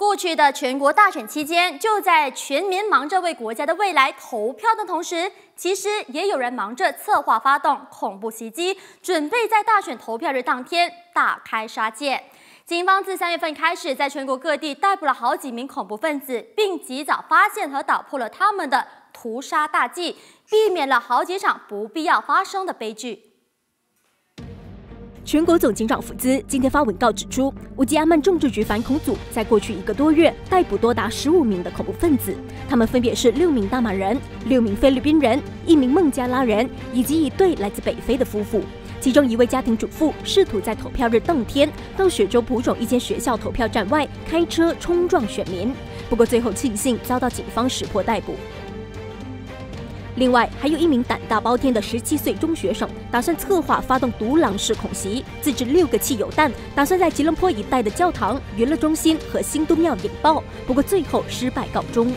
过去的全国大选期间，就在全民忙着为国家的未来投票的同时，其实也有人忙着策划发动恐怖袭击，准备在大选投票日当天大开杀戒。警方自三月份开始，在全国各地逮捕了好几名恐怖分子，并及早发现和打破了他们的屠杀大计，避免了好几场不必要发生的悲剧。全国总警长福兹今天发文告指出，乌吉阿曼政治局反恐组在过去一个多月逮捕多达十五名的恐怖分子，他们分别是六名大马人、六名菲律宾人、一名孟加拉人以及一对来自北非的夫妇。其中一位家庭主妇试图在投票日当天到雪州普种一间学校投票站外开车冲撞选民，不过最后庆幸遭到警方识破逮捕。另外，还有一名胆大包天的十七岁中学生，打算策划发动独狼式恐袭，自制六个汽油弹，打算在吉隆坡一带的教堂、娱乐中心和新都庙引爆，不过最后失败告终。